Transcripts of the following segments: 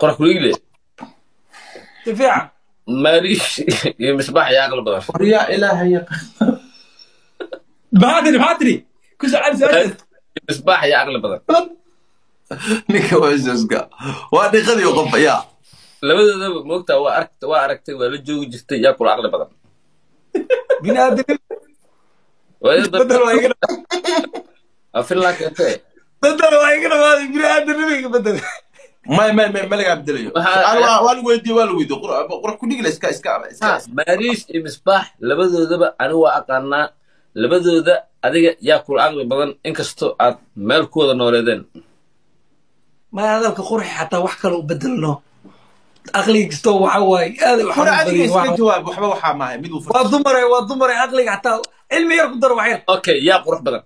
qorax kuligle si fiican maariish iyo misbaax iyo aqli badan. Waryaa ilaahay yaqaan maxaa tiri maxaa tiri ku socon su'aashaas misbaax iyo aqli badan. Ninka waysaska waa dhiqadii qof ayaa labadoodaba moogtaa waa aragt waa aragtay waa la joogi jirtay yaa kula aqli badan. Waa iga finland keentee bedel waa iga dhamaaday bini aadamnimika bedel may may may malagaa bedelayo Waxaa- Aan waa waa lagu weydiiye waa lagu weydiiye qura qura ku dhigla iska iska iska. Maariish iyo misbaax labadoodaba anigu waa aqaanaa. Labadooda adiga yaa kula aqli badan inkastoo aad meel ku wada nooleedeen. Ma hadalka qurxi xataa wax kale u bedelno aqliga kastoo waxa waaye waxba waxaa maahay mid waa dumare waa dumare aqliga xataa cilmi yar ku daro wax yar. Okay yaa qurux badan.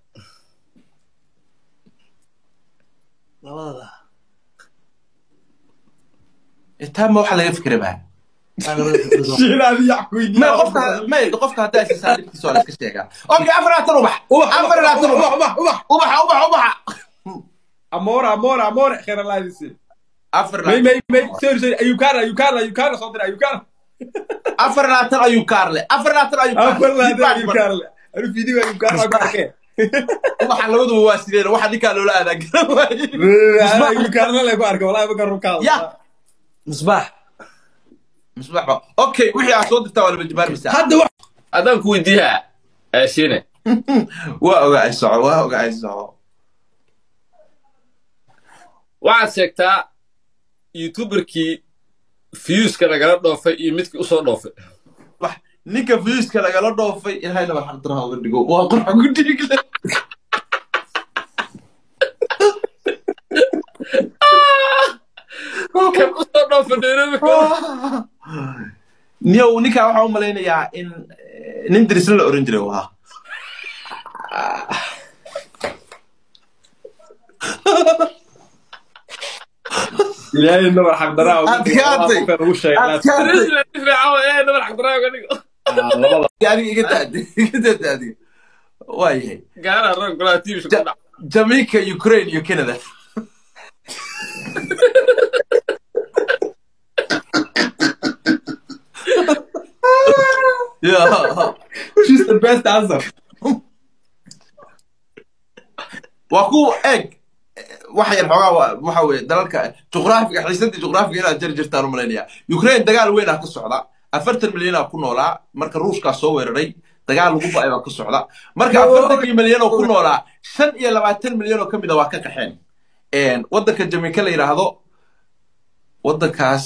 Labadada taama waxa laga fikra baa qofka haddaa isa saalibkiisa waa la iska sheegaa. Okay afar laatan ubax. Afar laatan ubax ubax. ubax ubaxa ubaxa ubaxa amore amore amore kheer alaadisi afar sorry sorry. Ayukaana ayukaana ayukaana soo diray ayukaana afar laatan ayuu kaarle afar laatan ayuu afar laada kaarle ayukaana anu video ayukaana ku arkay waxa labaduba waa sideen waxa ninkaa loola aadaa garan waaye ayukaana la ku arkay wallahi ma garu kaal Misbaax misbax ba? Okay wixii aad soo dirtaa waa laba jibaarmaysaa hadda wax adaan ku weydiiyaa aasiine waa oga ay soco waa oga ay soco. Waxaad sheegtaa youtuberkii fiyuuska nagala dhoofay iyo midkii u soo dhoofay. Ninka fiiska lagala dhoofay ilahayna bal xaqdaraha uga dhigo. Waa qorxa ugu dhigle kan u soo dhoofay nairobi ko niyow ninkaa waxaa u malaynayaa in eh, nin dirisna la oran jiray waa. Ilaahay nabar xaqdaraaga adiga iga daadi iga daadi adiga waa yahay gaaraha roog golaha tiibisha ku dhac jamaica ukraine iyo canada Yeah. she's the best answer waa ku eg wax yar xoogaa waxa weye dalalka juqraafiga xiisadii juqraafiga inaad jari jirtaan u malaynaya. Ukraine dagaal weyn ah ka socda. Afartan milyan aa ku noolaa marka ruushkaa soo weeraray dagaal lagu ba'ay baa ka socda. Marka afartankii milyan oo ku noolaa shan iyo labaatan milyan oo ka mid a waa ka qaxeen waddanka jamaica la yidhaahdo waddankaas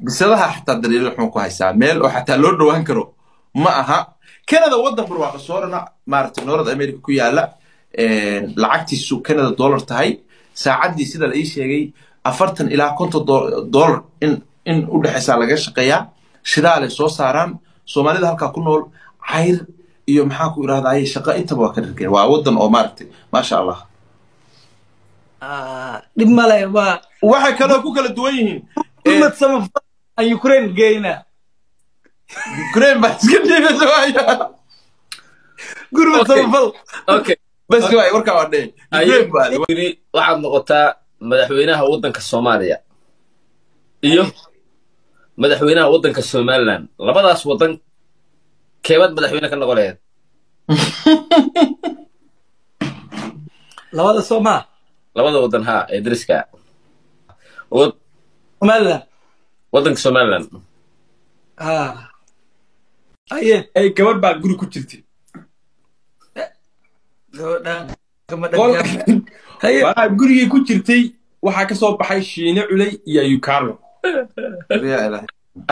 bisadaha xataa daliilo xun ku haysaa meel oo xataa loo dhowaan karo ma aha. Canada waddan barwaaqa soorana maaragtay noorad america ku yaalla lacagtiisu canada dollar tahay. Saacaddii sida la ii sheegay afartan ilaa konton do- dollar in in u dhexaysaa laga shaqeeyaa. Shidaalay soo saaraan soomaalida halkaa ku nool cayr iyo maxaa ku idhahdaye shaqo intaba waa ka dhargeen waa waddan oo maaragtay maasha allah. Dhib male waa waxay kaloo ku kala duwan yihiin gurmad Okay. samafal okay bas waay warkaa waa dhee ukraine baa ayuu yiri waxaad noqotaa madaxweynaha waddanka soomaaliya iyo madaxweynaha waddanka somaliland. Labadaas waddan keebaad madaxweyne ka noqon lahayd labada soomaa labada waddan haa ee dariska Wad- somaliland waddanka somaliland ha aye. Ay gabar baa guri ku jirtay. Waa gurigii ku jirtay waxaa ka soo baxay shiine culey iyo ayukaarlo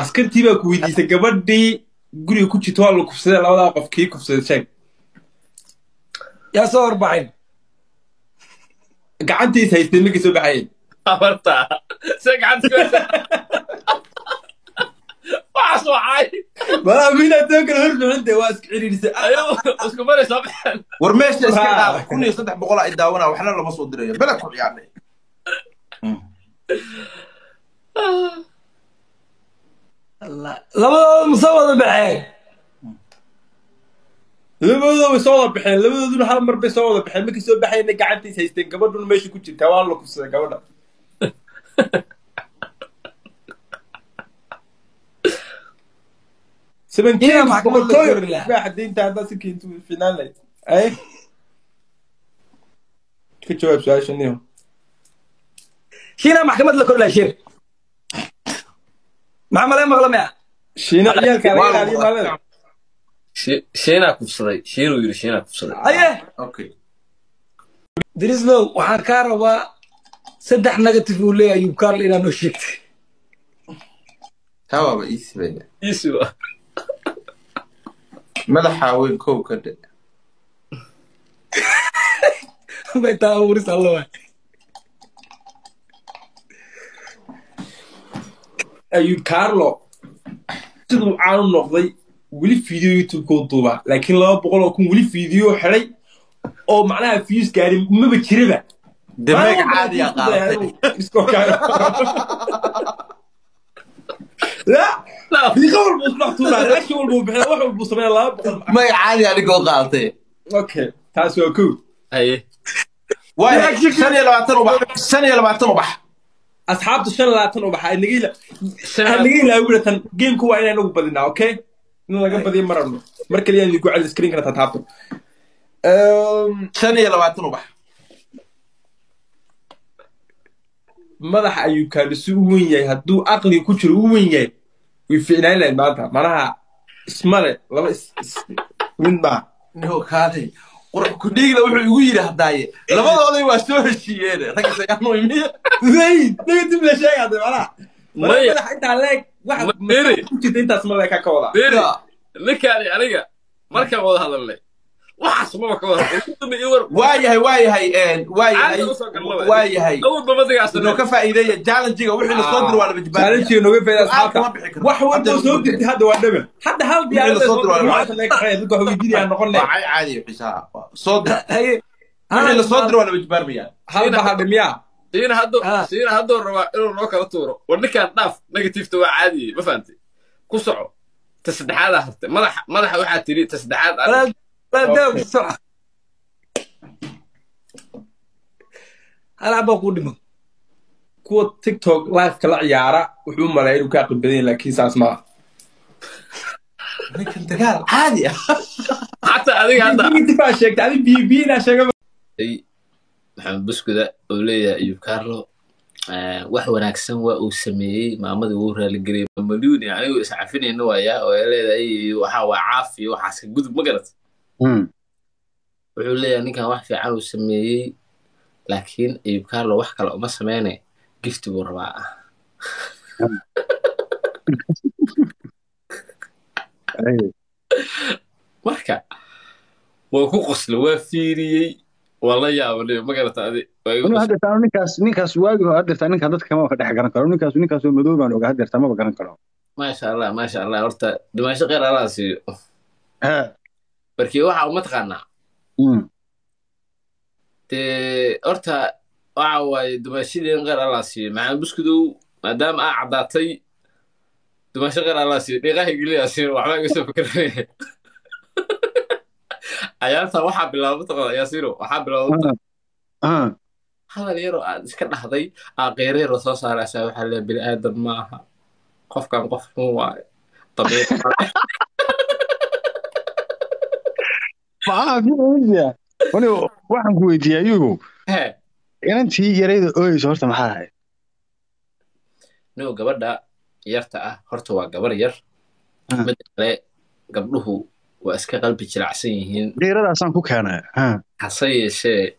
askartii baa ku weydiisay gabadhii guriga ku jirta waa la kufsaday labadaa qof kii kufsaday sheeg. Yaa soo horbaxayn gacantiis haysteen markay soo baxayeen abarta se gacanta waxaas waxay balaa miinaa too kale hor dhuxinte waa iska ciriirisay ayuu isku maray soo baxeen war meesha iska dhaada kun iyo saddex boqol ay daawanaa waxna lama soo dirayo bela ku ciyaarnay Allah. labadooda ma soo wada baxeen labadooda way soo wada baxeen labadooduna hal mar bay soo wada baxeen markay soo baxayna gacantiis haysteen gabadhuna meesha ku jirtaa waa la kufsaday gabadha seventeen Ina maxkamad la lahaa shir maxaa malee maqla maya? Shiinaa kufsaday. Shiinuu yidhi shiinaa kufsaday. Aye. Okay. Dirislow waxaan kaa rabaa saddex negative uu leeyahay ayub karl inaa noo sheegtay. Taa waaba iisi bayna iisu ah madaxa weyn kow ka dhe bay taa abuuris alla waay. Ayuu carlo siduu caanu noqday weli video youtube-kuu duubaa. Laakiin laba boqol oo kun weli video xidhay oo macnaha views gaarin maba jiraba dameeg caadiya qaadatay caadi adigoo qaadatay okay taas waa kow haye shan iyo labaatan ubax shan iyo labaatan ubax asxaabta shan labaatan ubaxa naga ila Shan- naga ilaawi tan gameku waa inaan nagu badinaa okay in laga badiyo ma rabno mar kaliya igu celi screenkana tataabto shan iyo labaatan ubax madaxa ayuu kaadhisu u wen yahay hadduu aqliga ku jiro u wen yahay way ficnaan lahayd maanta. Manaha ismale laba is- is- mid maa qurux kudhiigna wuxuu igu yidhi haddaaye labadooday waa soo heshiiyeen rag isagaan imiya zayd negative la sheegay hadda manaha Maya. madaxa intaa leeg waxa Ma- Mary. ku jirta intaas ma leeka ka wada beri ninkaani aniga markaan wada hadalnay waxaas maba ka wada hadlay ii war waa yahay waa yahay waa yahay caadi u soo galmada waa yahay awal bamadigaas inoo ka faa'iideeya challengiga wixii la soo diro waa laba jibaar challenge nooga fayda Su'aal kama asxaabta bixi karo. wax walba soo dirtay hadda waa dhaban hadda hal Wixii la diyaarada soo soo diro waa la- waxaa leeka xaya dadka weydiinaya noqon leh waa caadi xiisaha soo dira haye wixii la soo diro waa laba jibaar mayaan hal baxa dhimiyaa siina hadduu Ah. siina hadduu rabaa inuu noo kala tuuro. War ninkaan dhaaf negativeta waa caadiye ma fahantay ku soco. Ta saddexaadaa hartay madaxa madaxa waxaa tiri ta saddexaad aa- walaal soc hal xabaa kuu dhimo kuwa tiktok live-ka la ciyaara wuxuu u maleeya inuu ka aqli badan yahay laakiin saas ma aha. Ninkan dagaal caadi ah. Xataa adiga sheegtay adi biyo sheega maxamed buskuda oo leeyahay ayub carlo eh, wax wanaagsan waa uu sameeyey maamadii wuu raaligeliyey. Mamaluni anigu iscafinayna waayaa oo ay leedahay waxaa waa caaf iyo waxaas ka gudub ma garat wuxuu leeyahay ninkan wax fiican uu sameeyey laakiin ayub carlo wax kale uma sameyne gifti buu rabaa. Marka waa ku qosla waa fiiriyey waa la yaabanayo ma garata adi ninkaas ninkaas waagi hore haddeerta ninkan dadka kama ka dhex garan karo ninkaas ninkaas oo madow baan ogaa haddeerta maba garan karo. Maasha allah maasha allah horta dhimasho qeyr allah siiyo he barkii waxa uma taqaanaa Mm. dee horta waxa waaye dumashadii in qeyr allah siiyo maxamed buskudow maadaama aa caddaatay dumasho qeyr allah siiyo dhiiqaha geliyaa siiyo waxbaa iga soo fikiraya cayaartan waxaa bilaaba mataqaana yaasiino waxaa bilaaba Ah. hadal yaroo aad iska dhahday aa qeyra yaroo soo saaraysaa waxaa leeya bini aadan maaha. Qofkan qof xun waaye dabiic wani waxaan ku weydiiyey ayugu he inantii yarayda ooyeysa horta maxaa ahayd no gabadha yarta ah horta waa gabar yar Ah. midda kale gabdhuhu waa iska qalbi jilacsan yihiin diiradaasaan ku keenay Ha. hase yeeshee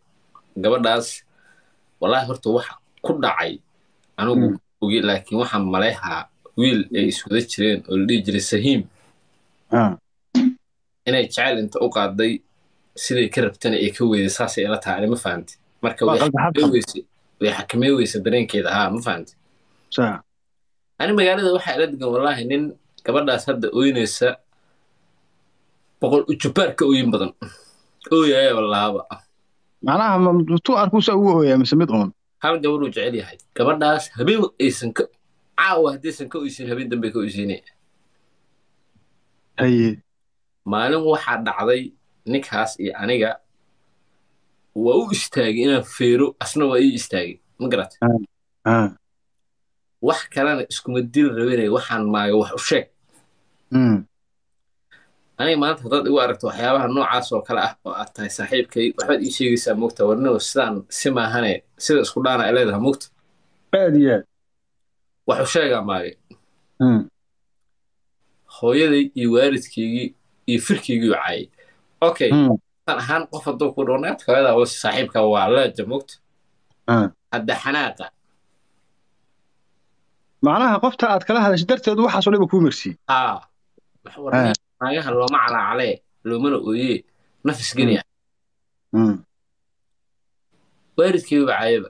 gabadhaas wallaahi horta waxa ku dhacay anigu Mm. ogi laakiin waxaan maleehaa wiil ay iswada jireen oo la dhihi jiray sahiim. Inay jecel inta u qaaday siday ka rabtana ay ka weyday saasay ila tahay ani ma fahanti. Marka way xakamee weyse dareenkeeda haa ma fahanti. Saa. ani magaalada waxaa ila degan wallaahi nin gabadhaas hadda ooynaysa boqol ujubaar ka ooyin badan. Ooyaya wallaaba. Macnaha ma- tu arkuusa ugu ooyaa mise mid uun hal gabadhuu jecel yahay? Gabadhaas habeen aysan ka caawa haddaysan ka oysin habeen dambe ka haye maalin waxaa dhacday ninkaas iyo aniga waa u istaagay inaan feero asna waa ii istaagay. Ma garat Ha. wax kalena iskuma dili rabinay waxaan maaga wax u sheeg. Mm. aniga maanta haddaad igu aragto waxyaabaha noocaas oo kale ah oo aad tahay saaxiibkay waxbaad ii sheegaysaa moogta warnimo sidaan si maahane sida isku dhaana ay leedahay moogta aad iyo aad. Wax u sheegaa maagay Mm. hooyaday iyo waalidkaygii iyo firkaygii u caayay okay Mm. tan ahaan qof hadduu ku dhawo naagta hooyadaa was saaxiibka waa leeja moogta Ah. hadda xanaaqa macnaha qofta aad kala hadashay darteed waxaasoo dhan ba kuu wax warnimo naagaha looma calaacalee loomana ooyee nafis geliya. Mm. waalidkaygu caayaba.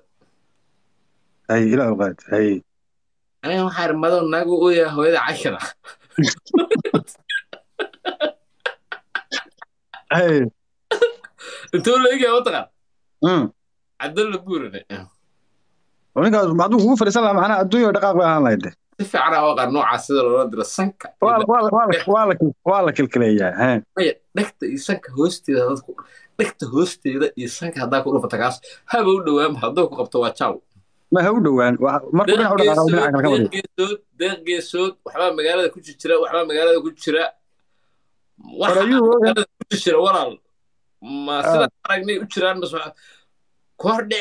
Hay ilaa ogaad hay aniga waxaa madow naagu ooyaa hooyada cashira hay intuu la egaya mataqaan cabdalla buurane oo ninkaas hadduu kugu fadhiisan lahaa macnaha adduunya oo dhaqaaq bay ahaan lahayd de. si fiican aa aqaan noocaas sida loola diro sanka iyo waa waa waa la- waa la waa la kilkileeyaa he maya dhegta iyo sanka hoosteeda haddaad ku dhegta hoosteeda iyo sanka haddaa ku dhufata kaas haba u dhowaanba hadduu ku qabto waa jaaw ma ha u dhowaan Waa- markuu dhinac u dhaqaaqo dhinaca kale ka deeq wadi geesood deeq geesood waxbaa magaalada ku jira waxbaa magaalada ku jira walaal ma sidaa aragnay u jiraan kordhe